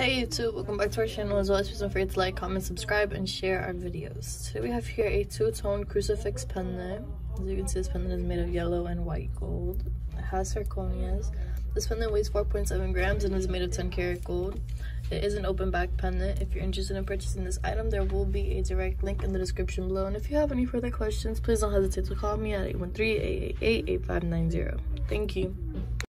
Hey YouTube, welcome back to our channel. As always, please don't forget to like, comment, subscribe, and share our videos. Today we have here a two-tone crucifix pendant. As you can see, this pendant is made of yellow and white gold. It has zirconias. This pendant weighs 4.7 grams and is made of 10 karat gold. It is an open back pendant. If you're interested in purchasing this item, there will be a direct link in the description below. And if you have any further questions, please don't hesitate to call me at 813-888-8590. Thank you.